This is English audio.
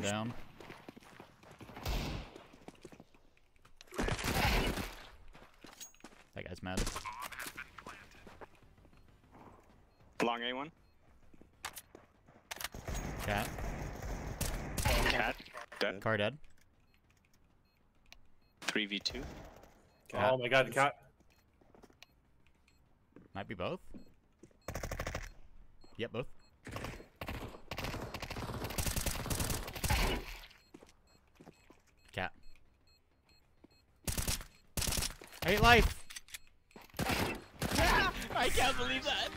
One down. That guy's mad. Long A1. Cat. Cat. Dead. Car dead. 3v2. Cat. Oh my god, the cat. Might be both. Yep, both. Cat. I hate life! I can't believe that!